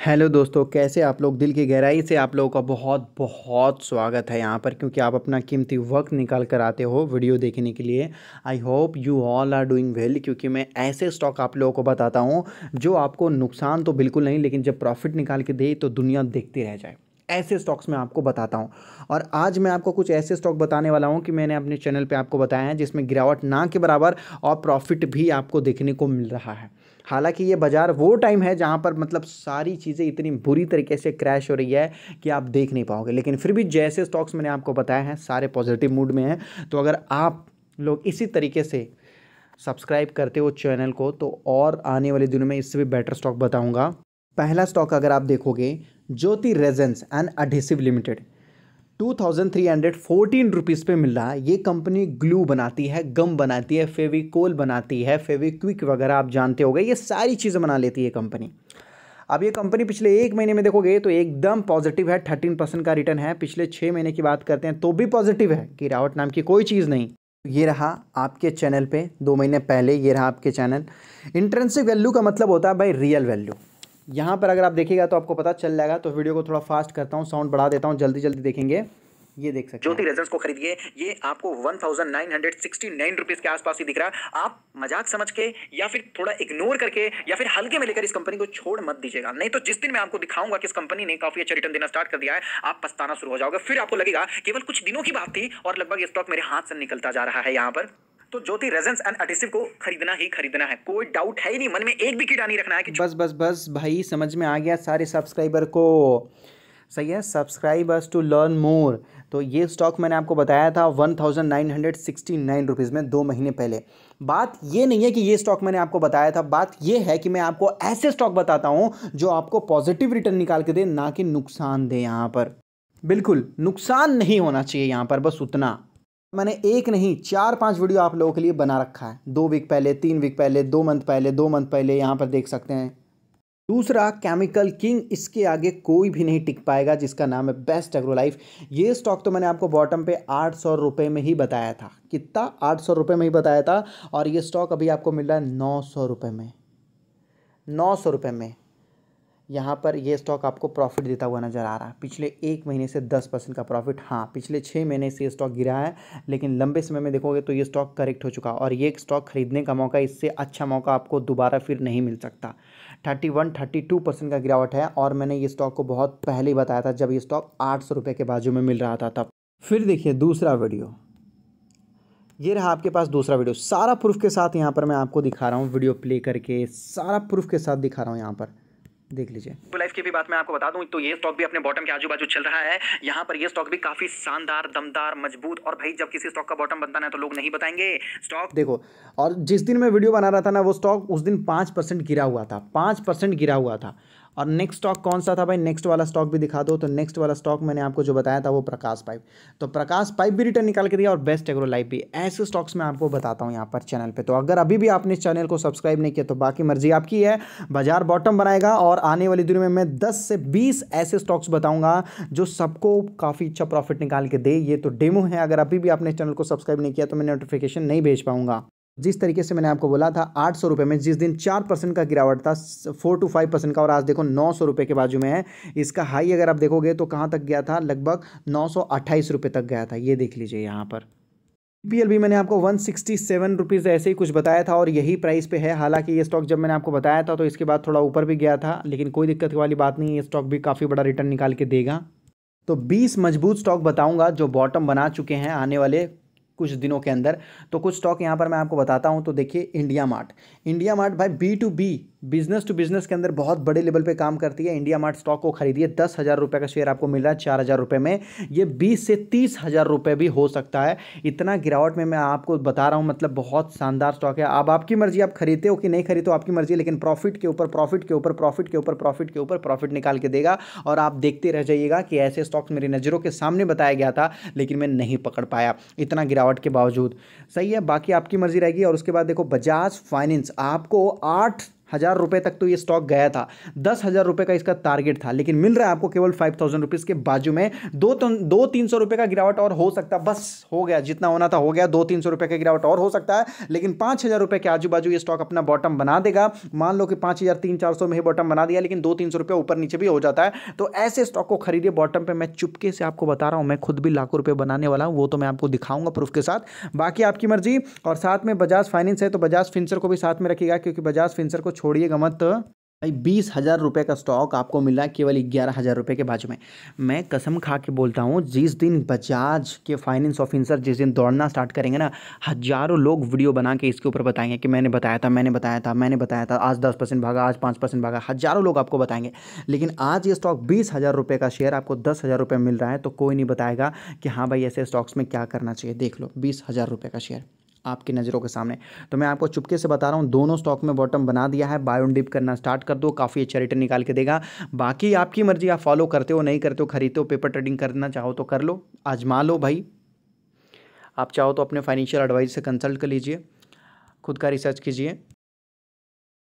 Hello दोस्तों, कैसे आप लोग? दिल की गहराई से आप लोगों का बहुत बहुत स्वागत है यहाँ पर, क्योंकि आप अपना कीमती वक्त निकाल कर आते हो वीडियो देखने के लिए। I hope you all are doing well क्योंकि मैं ऐसे स्टॉक आप लोगों को बताता हूँ, जो आपको नुकसान तो बिल्कुल नहीं, लेकिन जब प्रॉफिट निकाल के दे तो दुनिया देखती रह जाए। ऐसे स्टॉक्स मैं आपको बताता हूँ। और आज मैं आपको कुछ ऐसे स्टॉक बताने वाला हूँ कि मैंने अपने चैनल पे आपको बताया है, जिसमें गिरावट ना के बराबर और प्रॉफिट भी आपको देखने को मिल रहा है। हालाँकि ये बाज़ार वो टाइम है जहाँ पर मतलब सारी चीज़ें इतनी बुरी तरीके से क्रैश हो रही है कि आप देख नहीं पाओगे। लेकिन फिर भी जैसे स्टॉक्स मैंने आपको बताया है, सारे पॉजिटिव मूड में हैं। तो अगर आप लोग इसी तरीके से सब्सक्राइब करते हो चैनल को तो और आने वाले दिनों में इससे भी बेटर स्टॉक बताऊँगा। पहला स्टॉक अगर आप देखोगे, Jyoti resins and adhesive limited. Two thousand three hundred fourteen rupees पे मिल रहा है। ये कंपनी ग्लू बनाती है गम बनाती है, फेविकोल बनाती है, फेविक्विक वगैरह आप जानते हो ये सारी चीज़ें बना लेती है कंपनी अब ये कंपनी पिछले एक महीने में देखोगे तो एकदम पॉजिटिव है थर्टीन परसेंट का रिटर्न है। पिछले छः महीने की बात करते हैं तो भी पॉजिटिव है गिरावट नाम की कोई चीज़ नहीं। ये रहा आपके चैनल पे, दो महीने पहले ये रहा आपके चैनल इंट्रेंसिक वैल्यू का मतलब होता है भाई रियल वैल्यू यहाँ पर अगर आप देखिएगा तो आपको पता चल जाएगा तो वीडियो को थोड़ा फास्ट करता हूँ साउंड बढ़ा देता हूँ जल्दी जल्दी देखेंगे। ये देख सकते ज्योति रेजेंस को खरीदिए। ये आपको one thousand nine hundred sixty nine rupees के आसपास ही दिख रहा। है आप मज़ाक समझ के या फिर थोड़ा इग्नोर करके या फिर हल्के में लेकर इस कंपनी को छोड़ मत दीजिएगा। नहीं तो जिस दिन मैं आपको दिखाऊँगा कि इस कंपनी ने काफ़ी अच्छा रिटर्न देना स्टार्ट कर दिया है आप पछताना शुरू हो जाओगे। फिर आपको लगेगा केवल कुछ दिनों की बात थी और लगभग स्टॉक मेरे हाथ से निकलता जा रहा है यहाँ पर। तो ज्योति रेजेंस एंड एडिसिव को खरीदना ही खरीदना है। कोई डाउट है ही नहीं। मन में एक भी कीड़ा नहीं रखना है कि बस बस बस भाई समझ में आ गया सारे सब्सक्राइबर को। सही है सब्सक्राइबर्स टू लर्न मोर तो ये स्टॉक मैंने आपको बताया था one thousand nine hundred sixty nine rupees में दो महीने पहले। बात ये नहीं है कि ये स्टॉक मैंने आपको बताया था, बात ये है कि मैं आपको ऐसे स्टॉक बताता हूँ जो आपको पॉजिटिव रिटर्न निकाल के दे, ना कि नुकसान दे यहाँ पर। बिल्कुल, नुकसान नहीं होना चाहिए यहाँ पर, बस उतना। मैंने एक नहीं, चार पाँच वीडियो आप लोगों के लिए बना रखा है। दो वीक पहले, तीन वीक पहले, दो मंथ पहले, दो मंथ पहले यहाँ पर देख सकते हैं। दूसरा केमिकल किंग इसके आगे कोई भी नहीं टिक पाएगा, जिसका नाम है बेस्ट एग्रो लाइफ ये स्टॉक तो मैंने आपको बॉटम पे आठ सौ रुपये में ही बताया था। कितना? आठ सौ रुपये में ही बताया था, और ये स्टॉक अभी आपको मिल रहा है नौ सौ रुपये में। नौ सौ रुपये में। यहाँ पर ये स्टॉक आपको प्रॉफिट देता हुआ नज़र आ रहा है। पिछले एक महीने से दस परसेंट का प्रॉफिट हाँ पिछले छः महीने से ये स्टॉक गिरा है, लेकिन लंबे समय में देखोगे तो ये स्टॉक करेक्ट हो चुका, और ये स्टॉक खरीदने का मौका, इससे अच्छा मौका आपको दोबारा फिर नहीं मिल सकता। Thirty one, thirty two percent का गिरावट है और मैंने ये स्टॉक को बहुत पहले ही बताया था जब ये स्टॉक आठ सौ रुपये के बाजू में मिल रहा था तब। फिर देखिए दूसरा वीडियो ये रहा आपके पास दूसरा वीडियो सारा प्रूफ के साथ यहाँ पर मैं आपको दिखा रहा हूँ वीडियो प्ले करके, सारा प्रूफ के साथ दिखा रहा हूँ यहाँ पर। देख लीजिए। लाइफ की भी बात मैं आपको बता दूँ तो ये स्टॉक भी अपने बॉटम के आजू बाजू चल रहा है। यहाँ पर ये स्टॉक भी काफ़ी शानदार दमदार मज़बूत और भाई जब किसी स्टॉक का बॉटम बनता है तो लोग नहीं बताएँगे। स्टॉक देखो और जिस दिन मैं वीडियो बना रहा था ना वो स्टॉक उस दिन पाँच परसेंट गिरा हुआ था पाँच परसेंट गिरा हुआ था। और नेक्स्ट स्टॉक कौन सा था भाई? नेक्स्ट वाला स्टॉक भी दिखा दो। तो नेक्स्ट वाला स्टॉक मैंने आपको जो बताया था वो प्रकाश पाइप। तो प्रकाश पाइप भी रिटर्न निकाल के दिया और बेस्ट एग्रो लाइफ भी। ऐसे स्टॉक्स मैं आपको बताता हूँ यहाँ पर चैनल पे। तो अगर अभी भी आपने इस चैनल को सब्सक्राइब नहीं किया तो बाकी मर्ज़ी आपकी है। बाज़ार बॉटम बनाएगा और आने वाली दिनों में मैं दस से बीस ऐसे स्टॉक्स बताऊँगा जो सबको काफ़ी अच्छा प्रॉफिट निकाल के दे। ये तो डेमो है। अगर अभी भी आपने चैनल को सब्सक्राइब नहीं किया तो मैं नोटिफिकेशन नहीं भेज पाऊँगा। जिस तरीके से मैंने आपको बोला था, आठ सौ रुपये में जिस दिन चार परसेंट का गिरावट था, फोर टू फाइव परसेंट का, और आज देखो नौ सौ रुपये के बाजू में है। इसका हाई अगर आप देखोगे तो कहाँ तक गया था? लगभग नौ सौ अट्ठाईस रुपये तक गया था। ये देख लीजिए यहाँ पर। पी भी मैंने आपको वन सिक्सटी सेवन रुपीज़ ऐसे ही कुछ बताया था, और यही प्राइस पे है। हालाँकि ये स्टॉक जब मैंने आपको बताया था तो इसके बाद थोड़ा ऊपर भी गया था, लेकिन कोई दिक्कत वाली बात नहीं, ये स्टॉक भी काफ़ी बड़ा रिटर्न निकाल के देगा। तो 20 मज़बूत स्टॉक बताऊँगा जो बॉटम बना चुके हैं आने वाले कुछ दिनों के अंदर। तो कुछ स्टॉक यहाँ पर मैं आपको बताता हूँ तो देखिए इंडिया मार्ट इंडिया मार्ट भाई B to B business to business के अंदर बहुत बड़े लेवल पे काम करती है। इंडिया मार्ट स्टॉक को खरीदिए, दस हज़ार रुपये का शेयर आपको मिल रहा है चार हज़ार रुपये में। ये बीस से तीस हज़ार रुपये भी हो सकता है। इतना गिरावट में मैं आपको बता रहा हूँ मतलब बहुत शानदार स्टॉक है। अब आपकी मर्ज़ी, आप खरीदते हो कि नहीं खरीदते हो, आपकी मर्ज़ी लेकिन प्रॉफिट के ऊपर प्रॉफिट के ऊपर प्रॉफिट के ऊपर प्रॉफिट के ऊपर प्रॉफिट निकाल के देगा और आप देखते रह जाइएगा कि ऐसे स्टॉक्स मेरी नज़रों के सामने बताया गया था, लेकिन मैं नहीं पकड़ पाया। इतना गिरावट के बावजूद। सही है, बाकी आपकी मर्ज़ी रहेगी और उसके बाद देखो, बजाज फाइनेंस, आपको आठ हज़ार रुपये तक तो ये स्टॉक गया था। दस हज़ार रुपये का इसका टारगेट था लेकिन मिल रहा है आपको केवल फाइव थाउज़ेंड रुपीज़ के बाजू में। दो तो, दो तीन सौ रुपये का गिरावट और हो सकता बस हो गया जितना होना था हो गया दो तीन सौ रुपये का गिरावट और हो सकता है लेकिन पाँच हज़ार रुपये के आजू बाजू ये स्टॉक अपना बॉटम बना देगा। मान लो कि पाँच हज़ार तीन चार सौ में ही बॉटम बना दिया लेकिन दो तीन सौ रुपये ऊपर नीचे भी हो जाता है। तो ऐसे स्टॉक को खरीदिए बॉटम पर मैं चुपके से आपको बता रहा हूँ मैं खुद भी लाखों रुपये बनाने वाला हूँ वो तो मैं आपको दिखाऊँगा प्रूफ के साथ। बाकी आपकी मर्ज़ी और साथ में बजाज फाइनेंस है तो बजाज फिंसर को भी साथ में रखिएगा क्योंकि बजाज फिंसर को छोड़िएगा मत भाई, बीस हज़ार रुपये का स्टॉक आपको मिल केवल ग्यारह हज़ार रुपये के बाजू में। मैं कसम खा के बोलता हूँ, जिस दिन बजाज के फाइनेंस ऑफिसर जिस दिन दौड़ना स्टार्ट करेंगे ना, हज़ारों लोग वीडियो बना के इसके ऊपर बताएँगे कि मैंने बताया था, मैंने बताया था, मैंने बताया था, आज दस परसेंट भागा, आज पाँच परसेंट भागा, हज़ारों लोग आपको बताएँगे। लेकिन आज ये स्टॉक बीस हज़ार रुपये का शेयर आपको दस हज़ार रुपये मिल रहा है तो कोई नहीं बताएगा कि हाँ भाई, ऐसे स्टॉक्स में क्या करना चाहिए। देख लो, बीस हज़ार रुपये का शेयर आपकी नज़रों के सामने। तो मैं आपको चुपके से बता रहा हूँ, दोनों स्टॉक में बॉटम बना दिया है। बाय डिप करना स्टार्ट कर दो, काफ़ी अच्छा रिटर्न निकाल के देगा। बाकी आपकी मर्ज़ी, आप फॉलो करते हो, नहीं करते हो, खरीदते हो पेपर ट्रेडिंग करना चाहो तो कर लो। आजमा लो भाई, आप चाहो तो अपने फाइनेंशियल एडवाइज से कंसल्ट कर लीजिए। खुद का रिसर्च कीजिए।